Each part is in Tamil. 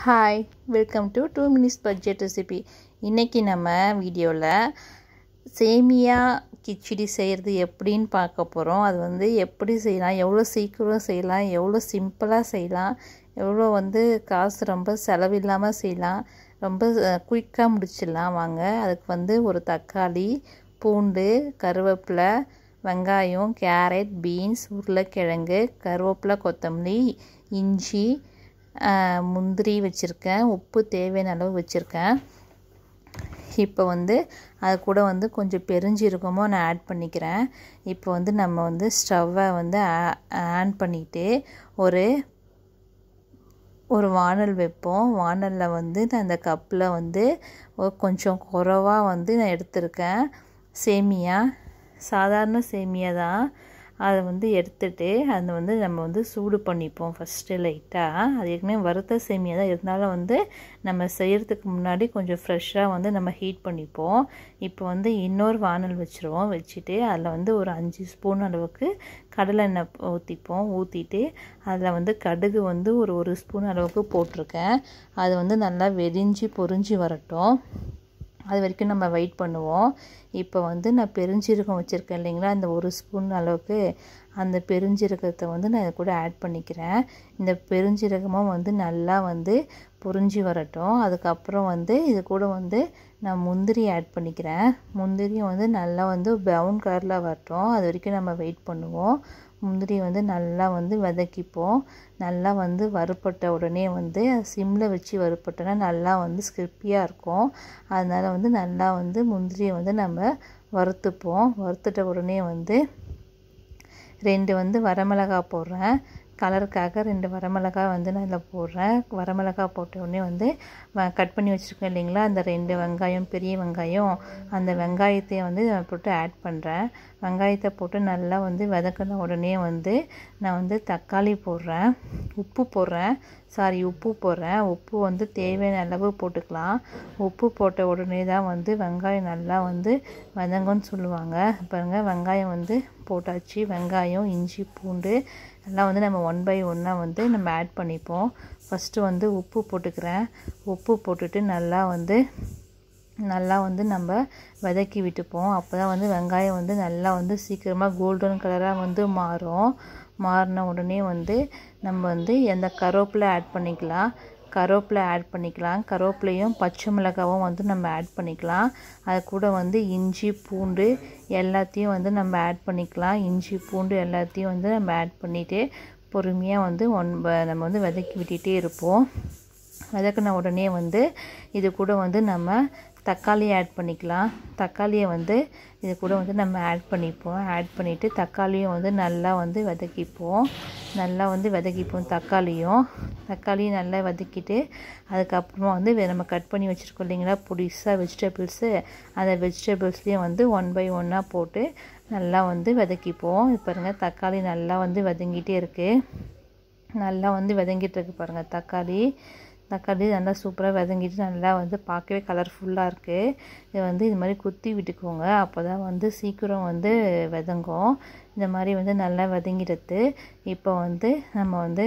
Hi welcome to two minutes budget recipe இன்றைக்கி நம்ம வீடியோவில் சேமியா கிச்சடி செய்கிறது எப்படின்னு பார்க்க போகிறோம் அது வந்து எப்படி செய்யலாம் எவ்வளோ சீக்கிரம் செய்யலாம் எவ்வளோ சிம்பிளாக செய்யலாம் எவ்வளோ வந்து காசு ரொம்ப செலவில்லாமல் செய்யலாம் ரொம்ப குயிக்காக முடிச்சிடலாம். வாங்க அதுக்கு வந்து ஒரு தக்காளி பூண்டு கருவேப்பிலை வெங்காயம் கேரட் பீன்ஸ் உருளைக்கிழங்கு கருவேப்பிலை கொத்தமல்லி இஞ்சி முந்திரி வச்சுருக்கேன். உப்பு தேவையான அளவு வச்சுருக்கேன். இப்போ வந்து அது கூட வந்து கொஞ்சம் பெருஞ்சிருக்கமோ நான் ஆட் பண்ணிக்கிறேன். இப்போ வந்து நம்ம வந்து ஸ்டவ்வை வந்து ஆன் பண்ணிவிட்டு ஒரு ஒரு வானல் வைப்போம். வானலில் வந்து நான் அந்த கப்பில் வந்து கொஞ்சம் குறவாக வந்து நான் எடுத்திருக்கேன். சேமியா சாதாரண சேமியா தான். அதை வந்து எடுத்துகிட்டு அதை வந்து நம்ம வந்து சூடு பண்ணிப்போம் ஃபஸ்ட்டு லைட்டாக அது ஏற்கனவே வறுத்த சேமியாக தான். இருந்தாலும் வந்து நம்ம செய்கிறதுக்கு முன்னாடி கொஞ்சம் ஃப்ரெஷ்ஷாக வந்து நம்ம ஹீட் பண்ணிப்போம். இப்போ வந்து இன்னொரு வானல் வச்சுருவோம். வச்சுட்டு அதில் வந்து ஒரு அஞ்சு ஸ்பூன் அளவுக்கு கடலை எண்ணெய் ஊற்றிப்போம் ஊற்றிட்டு அதில் வந்து கடுகு வந்து ஒரு ஒரு ஸ்பூன் அளவுக்கு போட்டிருக்கேன். அது வந்து நல்லா வெறிஞ்சி பொறிஞ்சி வரட்டும். அது வரைக்கும் நம்ம வெயிட் பண்ணுவோம். இப்போ வந்து நான் பெருஞ்சீரகம் வச்சுருக்கேன் இல்லைங்களா? அந்த ஒரு ஸ்பூன் அளவுக்கு அந்த பெருஞ்சீரகத்தை வந்து நான் இது கூட ஆட் பண்ணிக்கிறேன். இந்த பெருஞ்சீரகமும் வந்து நல்லா வந்து புரிஞ்சு வரட்டும். அதுக்கப்புறம் வந்து இது கூட வந்து நான் முந்திரி ஆட் பண்ணிக்கிறேன். முந்திரியும் வந்து நல்லா வந்து ப்ரௌன் கலரில் வரட்டும். அது வரைக்கும் நம்ம வெயிட் பண்ணுவோம். முந்திரி வந்து நல்லா வந்து வதக்கிப்போம். நல்லா வந்து வறுப்பட்ட உடனே வந்து சிம்மில் வச்சு வறுப்பட்டோன்னா நல்லா வந்து ஸ்கிரிப்பியாக இருக்கும். அதனால் வந்து நல்லா வந்து முந்திரியை வந்து நம்ம வறுத்துப்போம். வறுத்துட்ட உடனே வந்து ரெண்டு வந்து வரமிளகா போடுறேன். கலருக்காக ரெண்டு வரமிளகா வந்து நான் இதில் போடுறேன். வரமிளகா போட்ட உடனே வந்து கட் பண்ணி வச்சுருக்கேன் இல்லைங்களா? அந்த ரெண்டு வெங்காயம் பெரிய வெங்காயம் அந்த வெங்காயத்தையும் வந்து போட்டு ஆட் பண்ணுறேன் வெங்காயத்தை போட்டு நல்லா வந்து வதக்கின உடனே வந்து நான் வந்து தக்காளி போடுறேன். உப்பு போடுறேன். சாரி உப்பு போடுறேன். உப்பு வந்து தேவையான அளவு போட்டுக்கலாம். உப்பு போட்ட உடனே தான் வந்து வெங்காயம் நல்லா வந்து வதங்கன்னு சொல்லுவாங்க. பாருங்கள் வெங்காயம் வந்து போட்டாச்சு வெங்காயம் இஞ்சி பூண்டு எல்லாம் வந்து நம்ம ஒன் பை ஒன்னாக வந்து நம்ம ஆட் பண்ணிப்போம். ஃபஸ்ட்டு வந்து உப்பு போட்டுக்கிறேன். உப்பு போட்டுட்டு நல்லா வந்து நல்லா வந்து நம்ம வதக்கி விட்டுப்போம். அப்போ தான் வந்து வெங்காயம் வந்து நல்லா வந்து சீக்கிரமாக கோல்டன் கலராக வந்து மாறும். மாறின உடனே வந்து நம்ம வந்து எந்த கருவேப்பிலை ஆட் பண்ணிக்கலாம். கருவேப்பிலை ஆட் பண்ணிக்கலாம். கருவேப்பிலையும் பச்சை மிளகாவும் வந்து நம்ம ஆட் பண்ணிக்கலாம். அது கூட வந்து இஞ்சி பூண்டு எல்லாத்தையும் வந்து நம்ம ஆட் பண்ணிக்கலாம். இஞ்சி பூண்டு எல்லாத்தையும் வந்து நம்ம ஆட் பண்ணிவிட்டு பொறுமையாக வந்து ஒன் நம்ம வந்து விதக்கி விட்டுகிட்டே இருப்போம். வதக்கின உடனே வந்து இது கூட வந்து நம்ம தக்காளி ஆட் பண்ணிக்கலாம். தக்காளியை வந்து இது கூட வந்து நம்ம ஆட் பண்ணிப்போம். ஆட் பண்ணிவிட்டு தக்காளியும் வந்து நல்லா வந்து வதக்கிப்போம். நல்லா வந்து வதக்கிப்போம் தக்காளியும். தக்காளியும் நல்லா வதக்கிட்டு அதுக்கப்புறமா வந்து நம்ம கட் பண்ணி வச்சுருக்கோம் இல்லைங்களா? புதுசாக வெஜிடபிள்ஸு அந்த வெஜிடபிள்ஸ்லேயும் வந்து ஒன் பை ஒன்னாக போட்டு நல்லா வந்து வதக்கிப்போம். பாருங்கள் தக்காளி நல்லா வந்து வதங்கிட்டே இருக்குது நல்லா வந்து வதங்கிட்டு இருக்கு பாருங்கள் தக்காளி. தக்காளி நல்லா சூப்பராக வதங்கிட்டு நல்லா வந்து பார்க்கவே கலர்ஃபுல்லாக இருக்குது இதை வந்து இது மாதிரி குத்தி விட்டுக்கோங்க. அப்போ தான் வந்து சீக்கிரம் வந்து வதங்கும். இந்த மாதிரி வந்து நல்லா வதங்கிடுது இப்போ வந்து நம்ம வந்து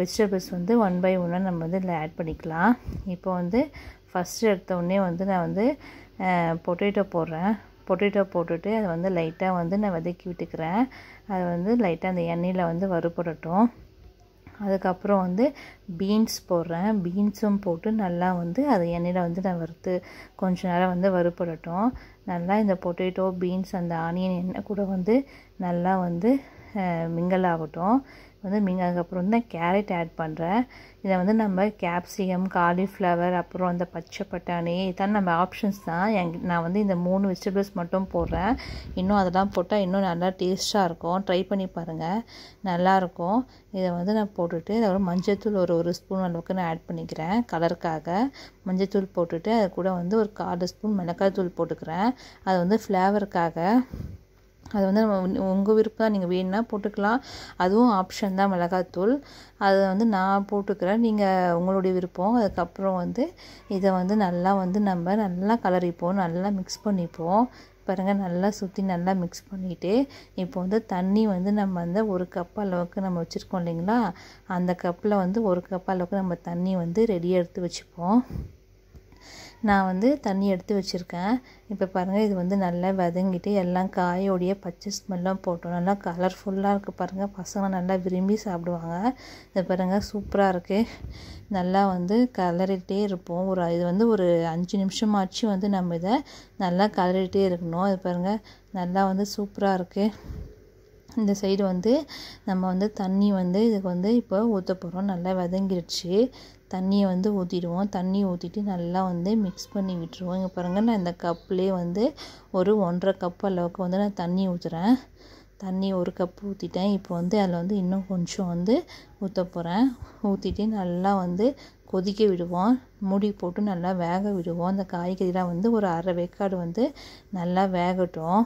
வெஜிடபிள்ஸ் வந்து ஒன் பை ஒன்னாக நம்ம வந்து இதில் ஆட் பண்ணிக்கலாம். இப்போ வந்து ஃபஸ்ட்டு எடுத்தோடனே வந்து நான் வந்து பொட்டேட்டோ போடுறேன். பொட்டேட்டோ போட்டுட்டு அதை வந்து லைட்டாக வந்து நான் வதக்கி விட்டுக்கிறேன். அதை வந்து லைட்டாக அந்த எண்ணெயில் வந்து வறுபடட்டும். அதுக்கப்புறம் வந்து பீன்ஸ் போடுறேன். பீன்ஸும் போட்டு நல்லா வந்து அதை எண்ணெயில் வந்து நான் வறுத்து கொஞ்ச நேரம் வந்து வறுப்படட்டும் நல்லா இந்த பொட்டேட்டோ பீன்ஸ் அந்த ஆனியன் எண்ணெய் கூட வந்து நல்லா வந்து மிங்கல் ஆகட்டும். வந்து மிங்க அதுக்கப்புறம் தான் கேரட் ஆட் பண்ணுறேன் இதை வந்து நம்ம கேப்சிகம் காலிஃப்ளவர் அப்புறம் அந்த பச்சை பட்டாணி இதான் நம்ம ஆப்ஷன்ஸ் தான். எங் நான் வந்து இந்த மூணு வெஜிடபிள்ஸ் மட்டும் போடுறேன். இன்னும் அதெல்லாம் போட்டால் இன்னும் நல்லா டேஸ்ட்டாக இருக்கும். ட்ரை பண்ணி பாருங்கள் நல்லாயிருக்கும் இதை வந்து நான் போட்டுட்டு அதோட மஞ்சத்தூள் ஒரு ஒரு ஸ்பூன் அளவுக்கு நான் ஆட் பண்ணிக்கிறேன் கலருக்காக மஞ்சத்தூள் போட்டுட்டு அது கூட வந்து ஒரு கால் ஸ்பூன் மிளகாய் தூள் போட்டுக்கிறேன். அது வந்து ஃப்ளேவருக்காக அது வந்து நம்ம உங்கள் விருப்பம் நீங்கள் வேணுன்னா போட்டுக்கலாம். அதுவும் ஆப்ஷன் தான் மிளகாத்தூள். அதை வந்து நான் போட்டுக்கிறேன். நீங்கள் உங்களுடைய விருப்பம். அதுக்கப்புறம் வந்து இதை வந்து நல்லா வந்து நம்ம நல்லா கலரிப்போம். நல்லா மிக்ஸ் பண்ணிப்போம். பாருங்கள் நல்லா சுற்றி நல்லா மிக்ஸ் பண்ணிவிட்டு இப்போ வந்து தண்ணி வந்து நம்ம வந்து ஒரு கப் அளவுக்கு நம்ம வச்சுருக்கோம் இல்லைங்களா? அந்த கப்பில் வந்து ஒரு கப் அளவுக்கு நம்ம தண்ணி வந்து ரெடியாக எடுத்து வச்சுப்போம். நான் வந்து தண்ணி எடுத்து வச்சுருக்கேன். இப்போ பாருங்கள் இது வந்து நல்லா வதங்கிட்டு எல்லாம் காயோடைய பச்சை ஸ்மெல்லாம் போட்டோம். நல்லா கலர்ஃபுல்லாக இருக்குது பாருங்கள் பசங்க நல்லா விரும்பி சாப்பிடுவாங்க. இது பாருங்கள் சூப்பராக இருக்குது நல்லா வந்து கலரிட்டே இருப்போம். ஒரு இது வந்து ஒரு அஞ்சு நிமிஷமாச்சும் வந்து நம்ம இதை நல்லா கலரிட்டே இருக்கணும். இது பாருங்கள் நல்லா வந்து சூப்பராக இருக்குது இந்த சைடு வந்து நம்ம வந்து தண்ணி வந்து இதுக்கு வந்து இப்போ ஊற்ற போகிறோம் நல்லா வதங்கிடுச்சு தண்ணியை வந்து ஊற்றிடுவோம் தண்ணி ஊற்றிட்டு நல்லா வந்து மிக்ஸ் பண்ணி விட்டுருவோம். இங்கே பாருங்கள் நான் இந்த கப்லேயே வந்து ஒரு ஒன்றரை கப் அளவுக்கு வந்து நான் தண்ணி ஊற்றுறேன் தண்ணி ஒரு கப் ஊற்றிட்டேன் இப்போ வந்து அதில் வந்து இன்னும் கொஞ்சம் வந்து ஊற்ற போகிறேன் ஊற்றிட்டு நல்லா வந்து கொதிக்க விடுவோம். மூடி போட்டு நல்லா வேக விடுவோம். அந்த காய்கறிலாம் வந்து ஒரு அரை வேக்காடு வந்து நல்லா வேகட்டும்.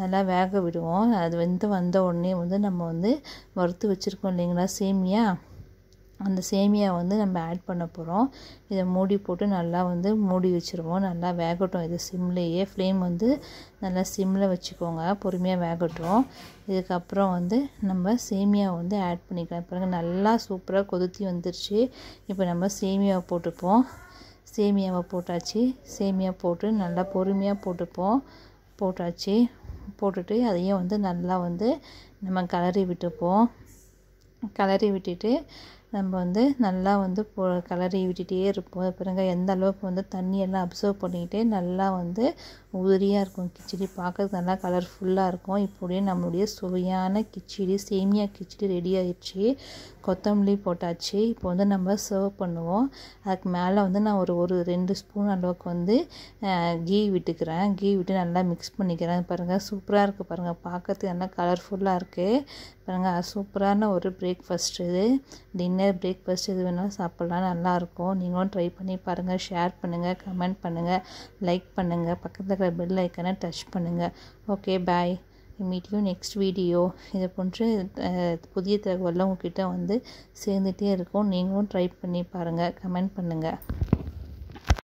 நல்லா வேக விடுவோம். அது வந்து வந்த உடனே வந்து நம்ம வந்து வறுத்து வச்சுருக்கோம் இல்லைங்களா சேமியா? அந்த சேமியா வந்து நம்ம ஆட் பண்ண போகிறோம் இதை மூடி போட்டு நல்லா வந்து மூடி வச்சுருவோம். நல்லா வேகட்டும். இது சிம்லேயே ஃப்ளேம் வந்து நல்லா சிம்மில் வச்சுக்கோங்க. பொறுமையாக வேகட்டும். இதுக்கப்புறம் வந்து நம்ம சேமியா வந்து ஆட் பண்ணிக்கலாம். பாருங்க நல்லா சூப்பராக கொதித்தி வந்துருச்சு. இப்போ நம்ம சேமியாவை போட்டுப்போம். சேமியாவை போட்டாச்சு. சேமியா போட்டு நல்லா பொறுமையாக போட்டுப்போம். போட்டாச்சு. போட்டுட்டு அதையும் வந்து நல்லா வந்து நம்ம கிளறி விட்டுப்போம். கிளறி விட்டுட்டு நம்ம வந்து நல்லா வந்து போ கிளறி விட்டுட்டே இருப்போம். பிறங்க எந்த அளவுக்கு வந்து தண்ணியெல்லாம் அப்சர்வ் பண்ணிக்கிட்டு நல்லா வந்து உதிரியாக இருக்கும். கிச்சடி பார்க்கறதுக்கு நல்லா கலர்ஃபுல்லாக இருக்கும். இப்படியே நம்மளுடைய சுவையான கிச்சடி சேமியா கிச்சடி ரெடி ஆயிடுச்சு. கொத்தமல்லி போட்டாச்சு. இப்போ வந்து நம்ம சர்வ் பண்ணுவோம். அதுக்கு மேலே வந்து நான் ஒரு ஒரு ரெண்டு ஸ்பூன் அளவுக்கு வந்து கீ விட்டுக்கிறேன். கீ விட்டு நல்லா மிக்ஸ் பண்ணிக்கிறேன். பாருங்கள் சூப்பராக இருக்குது பாருங்கள் பார்க்கறதுக்கு நல்லா கலர்ஃபுல்லாக இருக்குது பாருங்கள் சூப்பரான ஒரு பிரேக்ஃபாஸ்ட் இது. டின்னர் பிரேக்ஃபாஸ்ட் இது வேணாலும் சாப்பிட்லாம். நல்லாயிருக்கும் நீங்களும் ட்ரை பண்ணி பாருங்கள் ஷேர் பண்ணுங்கள் கமெண்ட் பண்ணுங்கள் லைக் பண்ணுங்கள் பக்கத்தில் இருக்கிற பெல் ஐக்கனை டச் பண்ணுங்கள் okay bye meet you next video இதை போன்று புதிய தகவலாம் உங்ககிட்ட வந்து சேர்ந்துகிட்டே இருக்கும். நீங்களும் ட்ரை பண்ணி பாருங்கள் கமெண்ட் பண்ணுங்கள்